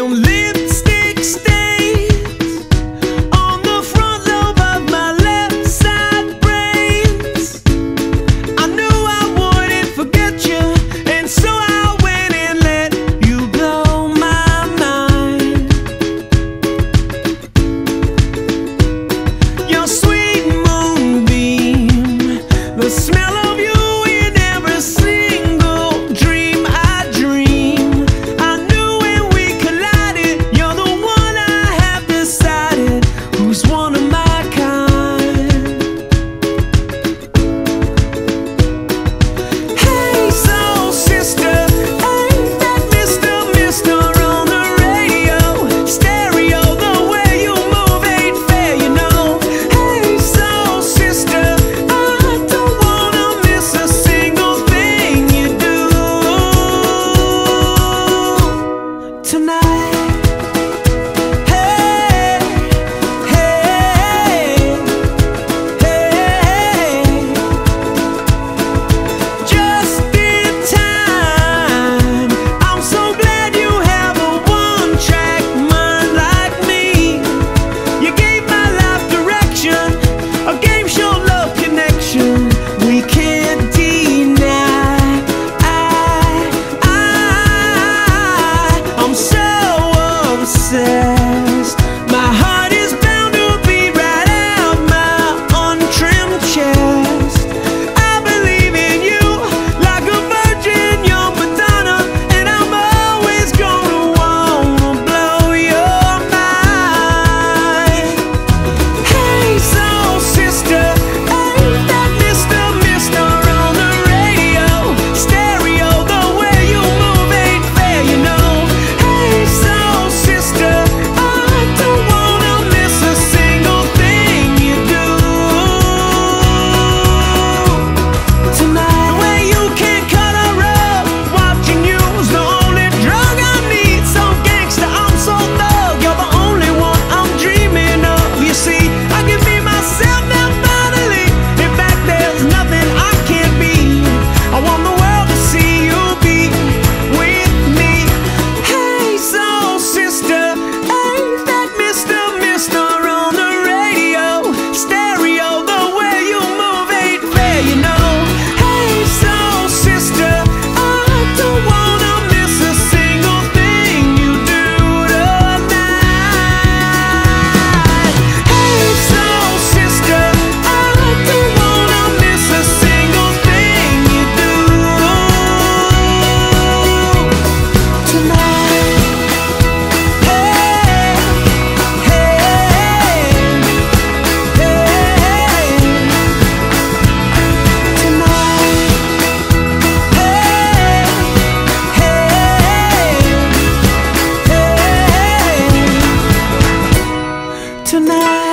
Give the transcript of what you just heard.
you tonight.